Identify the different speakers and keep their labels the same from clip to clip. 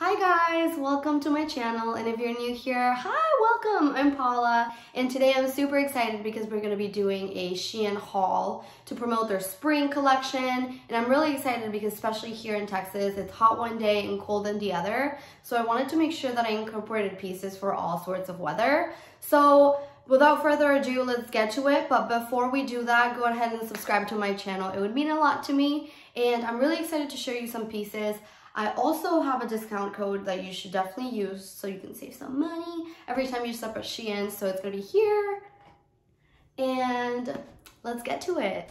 Speaker 1: Hi guys, welcome to my channel. And if you're new here, hi, welcome, I'm Paola. And today I'm super excited because we're going to be doing a Shein haul to promote their spring collection. And I'm really excited because especially here in Texas, it's hot one day and cold in the other. So I wanted to make sure that I incorporated pieces for all sorts of weather. So without further ado, let's get to it. But before we do that, go ahead and subscribe to my channel. It would mean a lot to me. And I'm really excited to show you some pieces. I also have a discount code that you should definitely use so you can save some money every time you step at Shein. So it's gonna be here and let's get to it.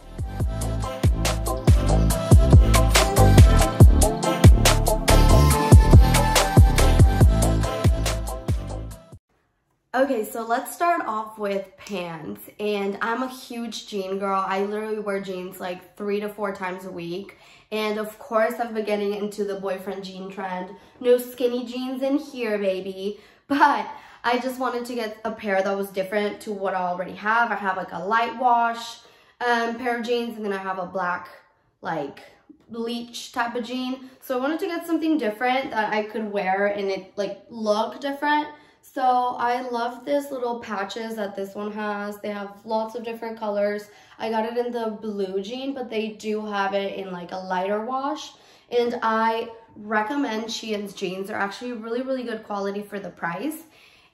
Speaker 1: Okay, so let's start off with pants. And I'm a huge jean girl. I literally wear jeans like three to four times a week. And of course, I've been getting into the boyfriend jean trend. No skinny jeans in here, baby. But I just wanted to get a pair that was different to what I already have. I have like a light wash um, pair of jeans and then I have a black like bleach type of jean. So I wanted to get something different that I could wear and it like look different. So I love this little patches that this one has. They have lots of different colors. I got it in the blue jean, but they do have it in like a lighter wash. And I recommend Shein's jeans. They're actually really, really good quality for the price.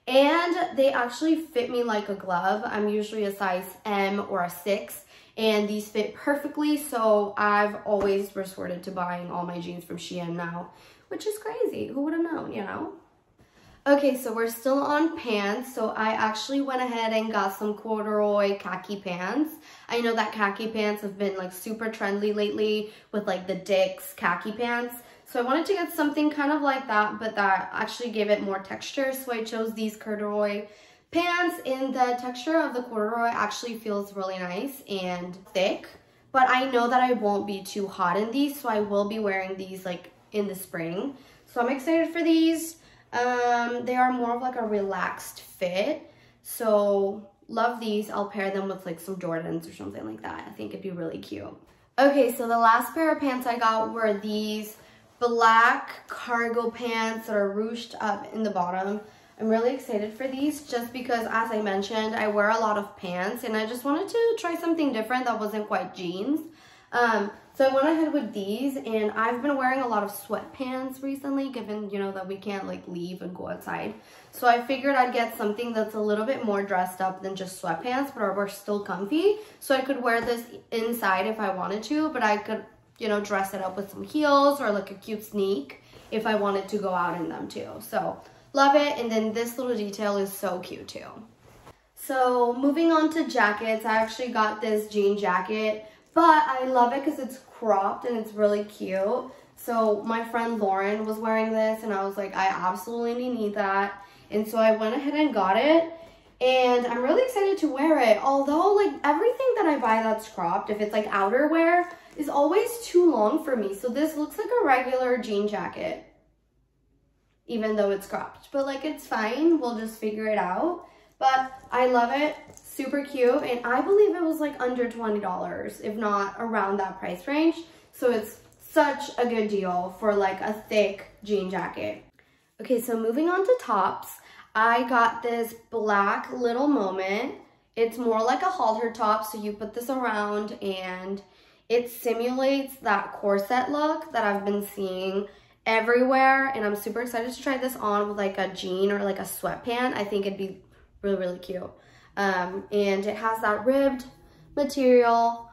Speaker 1: And they actually fit me like a glove. I'm usually a size M or a 6 and these fit perfectly so I've always resorted to buying all my jeans from Shein now which is crazy who would have known you know Okay, so we're still on pants. So I actually went ahead and got some corduroy khaki pants. I know that khaki pants have been like super trendy lately with like the Dickies khaki pants. So I wanted to get something kind of like that, but that actually gave it more texture. So I chose these corduroy pants and the texture of the corduroy actually feels really nice and thick. But I know that I won't be too hot in these, so I will be wearing these like in the spring. So I'm excited for these. Um, they are more of like a relaxed fit. So love these. I'll pair them with like some Jordans or something like that. I think it'd be really cute. Okay, so the last pair of pants I got were these black cargo pants that are ruched up in the bottom. I'm really excited for these just because as I mentioned, I wear a lot of pants and I just wanted to try something different that wasn't quite jeans. Um, so I went ahead with these and I've been wearing a lot of sweatpants recently given, you know, that we can't like leave and go outside. So I figured I'd get something that's a little bit more dressed up than just sweatpants but are still comfy. So I could wear this inside if I wanted to, but I could, you know, dress it up with some heels or like a cute sneak if I wanted to go out in them too. So love it. And then this little detail is so cute too. So moving on to jackets, I actually got this jean jacket but I love it because it's cropped and it's really cute. So my friend Lauren was wearing this and I was like, I absolutely need that. And so I went ahead and got it. And I'm really excited to wear it. Although like everything that I buy that's cropped, if it's like outerwear, is always too long for me. So this looks like a regular jean jacket. Even though it's cropped. But like it's fine. We'll just figure it out. But I love it super cute. And I believe it was like under $20, if not around that price range. So it's such a good deal for like a thick jean jacket. Okay, so moving on to tops, I got this black little moment. It's more like a halter top, so you put this around and it simulates that corset look that I've been seeing everywhere and I'm super excited to try this on with like a jean or like a sweatpant. I think it'd be really, really cute. Um, and it has that ribbed material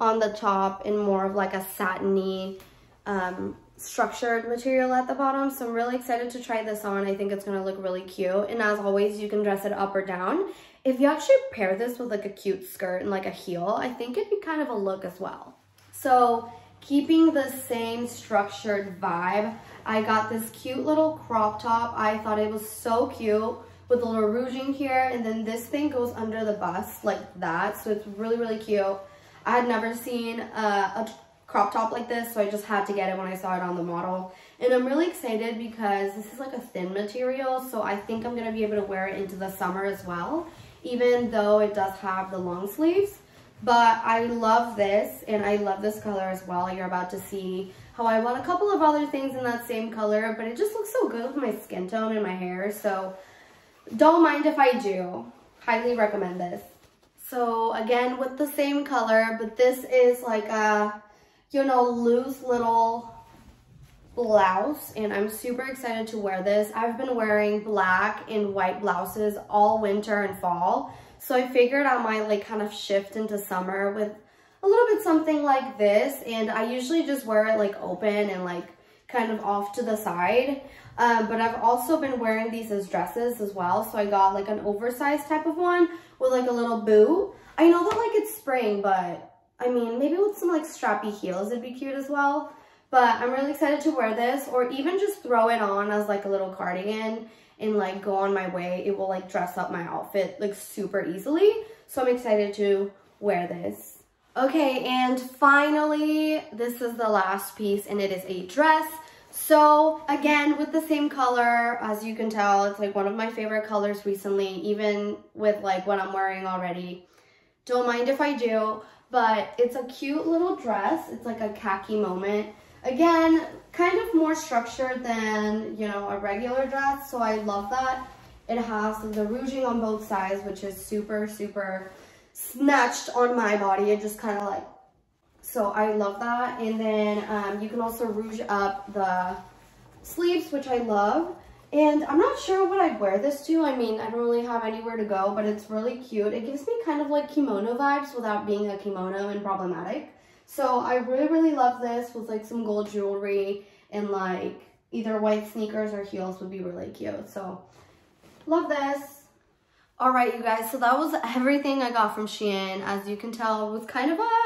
Speaker 1: on the top and more of like a satiny um, structured material at the bottom. So I'm really excited to try this on. I think it's gonna look really cute. And as always, you can dress it up or down. If you actually pair this with like a cute skirt and like a heel, I think it'd be kind of a look as well. So keeping the same structured vibe, I got this cute little crop top. I thought it was so cute with a little ruching here. And then this thing goes under the bust like that. So it's really, really cute. I had never seen a crop top like this, so I just had to get it when I saw it on the model. And I'm really excited because this is like a thin material, so I think I'm gonna be able to wear it into the summer as well, even though it does have the long sleeves. But I love this, and I love this color as well. You're about to see how I want a couple of other things in that same color, but it just looks so good with my skin tone and my hair. So don't mind if I do. Highly recommend this. So again, with the same color, but this is like a, you know, loose little blouse and I'm super excited to wear this. I've been wearing black and white blouses all winter and fall. So I figured I might like kind of shift into summer with a little bit something like this. And I usually just wear it like open and like kind of off to the side. Um, but I've also been wearing these as dresses as well. So I got like an oversized type of one with like a little boot. I know that like it's spring, but I mean, maybe with some like strappy heels, it'd be cute as well. But I'm really excited to wear this or even just throw it on as like a little cardigan and like go on my way. It will like dress up my outfit like super easily. So I'm excited to wear this. Okay, and finally, this is the last piece and it is a dress. So again, with the same color, as you can tell, it's like one of my favorite colors recently, even with like what I'm wearing already. Don't mind if I do, but it's a cute little dress. It's like a khaki moment. Again, kind of more structured than, you know, a regular dress, so I love that. It has the ruching on both sides, which is super, super snatched on my body. It just kind of like, so I love that. And then um, you can also ruche up the sleeves, which I love. And I'm not sure what I'd wear this to. I mean, I don't really have anywhere to go, but it's really cute. It gives me kind of like kimono vibes without being a kimono and problematic. So I really, really love this with like some gold jewelry and like either white sneakers or heels would be really cute. So love this. All right, you guys, so that was everything I got from Shein. As you can tell, it was kind of a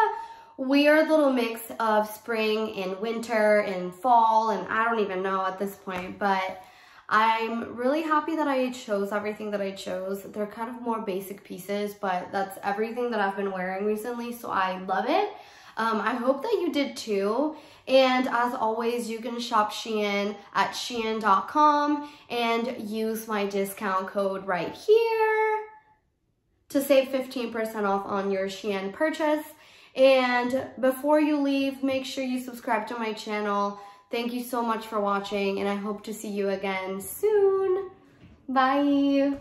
Speaker 1: weird little mix of spring and winter and fall and I don't even know at this point, but I'm really happy that I chose everything that I chose. They're kind of more basic pieces, but that's everything that I've been wearing recently, so I love it. Um, I hope that you did too. And as always, you can shop Shein at Shein.com and use my discount code right here to save 15% off on your Shein purchase. And before you leave, make sure you subscribe to my channel. Thank you so much for watching and I hope to see you again soon. Bye.